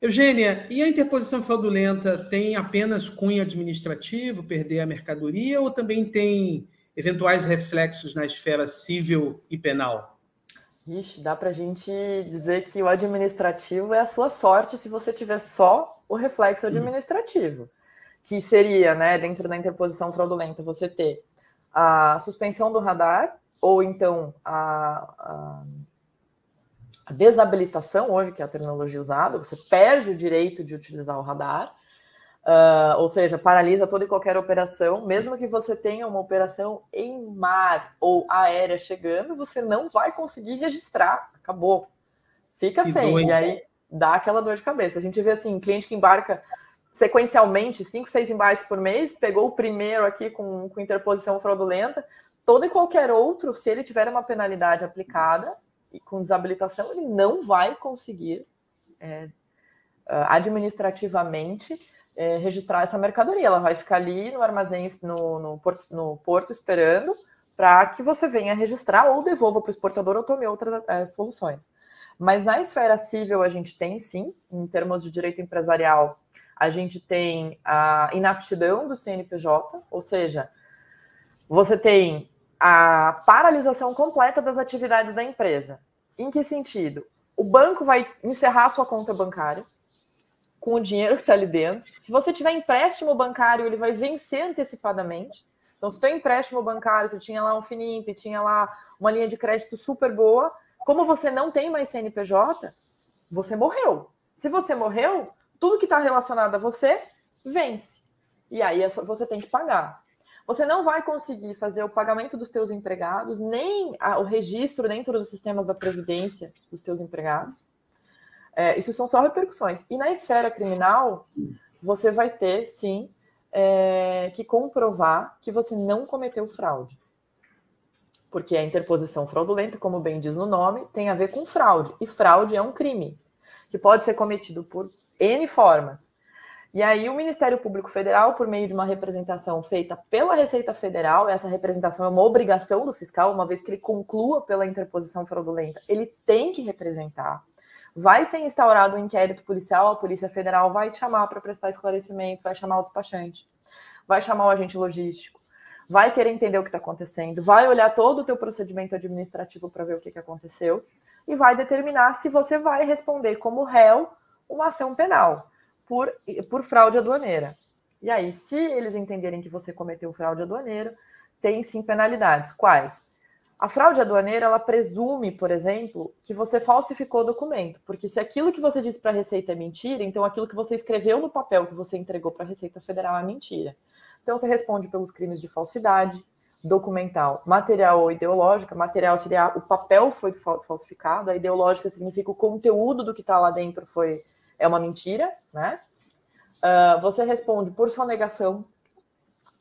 Eugênia, e a interposição fraudulenta tem apenas cunho administrativo, perder a mercadoria, ou também tem eventuais reflexos na esfera civil e penal? Ixi, dá para a gente dizer que o administrativo é a sua sorte se você tiver só o reflexo hum. administrativo, que seria, né, dentro da interposição fraudulenta, você ter a suspensão do radar, ou então a, a a desabilitação, hoje, que é a terminologia usada, você perde o direito de utilizar o radar, uh, ou seja, paralisa toda e qualquer operação, mesmo que você tenha uma operação em mar ou aérea chegando, você não vai conseguir registrar, acabou. Fica que sem, e aí dá aquela dor de cabeça. A gente vê assim, cliente que embarca sequencialmente, 5, 6 embarques por mês, pegou o primeiro aqui com, com interposição fraudulenta, todo e qualquer outro, se ele tiver uma penalidade aplicada, e com desabilitação, ele não vai conseguir é, administrativamente é, registrar essa mercadoria. Ela vai ficar ali no armazém, no, no, porto, no porto, esperando para que você venha registrar ou devolva para o exportador ou tome outras é, soluções. Mas na esfera civil a gente tem sim, em termos de direito empresarial, a gente tem a inaptidão do CNPJ, ou seja, você tem a paralisação completa das atividades da empresa. Em que sentido? O banco vai encerrar sua conta bancária com o dinheiro que está ali dentro. Se você tiver empréstimo bancário, ele vai vencer antecipadamente. Então, se tem empréstimo bancário, você tinha lá um Finimp, tinha lá uma linha de crédito super boa, como você não tem mais CNPJ, você morreu. Se você morreu, tudo que está relacionado a você vence. E aí é você tem que pagar você não vai conseguir fazer o pagamento dos teus empregados, nem a, o registro dentro dos sistemas da Previdência dos teus empregados. É, isso são só repercussões. E na esfera criminal, você vai ter, sim, é, que comprovar que você não cometeu fraude. Porque a interposição fraudulenta, como bem diz no nome, tem a ver com fraude. E fraude é um crime que pode ser cometido por N formas. E aí o Ministério Público Federal, por meio de uma representação feita pela Receita Federal, essa representação é uma obrigação do fiscal, uma vez que ele conclua pela interposição fraudulenta, ele tem que representar. Vai ser instaurado um inquérito policial, a Polícia Federal vai te chamar para prestar esclarecimento, vai chamar o despachante, vai chamar o agente logístico, vai querer entender o que está acontecendo, vai olhar todo o teu procedimento administrativo para ver o que, que aconteceu e vai determinar se você vai responder como réu uma ação penal por, por fraude aduaneira. E aí, se eles entenderem que você cometeu fraude aduaneira, tem sim penalidades. Quais? A fraude aduaneira, ela presume, por exemplo, que você falsificou o documento, porque se aquilo que você disse para a Receita é mentira, então aquilo que você escreveu no papel que você entregou para a Receita Federal é mentira. Então você responde pelos crimes de falsidade, documental, material ou ideológica. Material seria o papel foi falsificado, a ideológica significa o conteúdo do que está lá dentro foi é uma mentira, né? Uh, você responde por sonegação,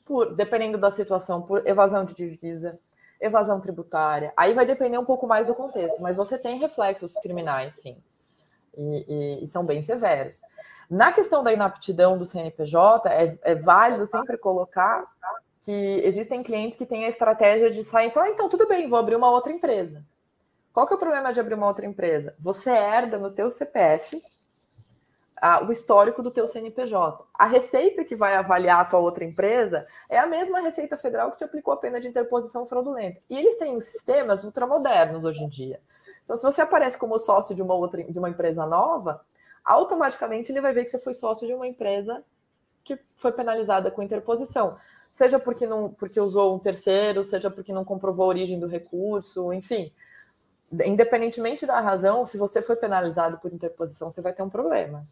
por, dependendo da situação, por evasão de divisa, evasão tributária. Aí vai depender um pouco mais do contexto, mas você tem reflexos criminais, sim, e, e, e são bem severos. Na questão da inaptidão do CNPJ, é, é, válido sempre colocar que existem clientes que têm a estratégia de sair e falar, ah, então tudo bem, vou abrir uma outra empresa. Qual que é o problema de abrir uma outra empresa? Você herda no teu CPF a, o histórico do teu CNPJ. A receita que vai avaliar a tua outra empresa é a mesma Receita Federal que te aplicou a pena de interposição fraudulenta. E eles têm sistemas ultramodernos hoje em dia. Então, se você aparece como sócio de uma outra de uma empresa nova, automaticamente ele vai ver que você foi sócio de uma empresa que foi penalizada com interposição. Seja porque não porque usou um terceiro, seja porque não comprovou a origem do recurso, enfim. Independentemente da razão, se você foi penalizado por interposição, você vai ter um problema.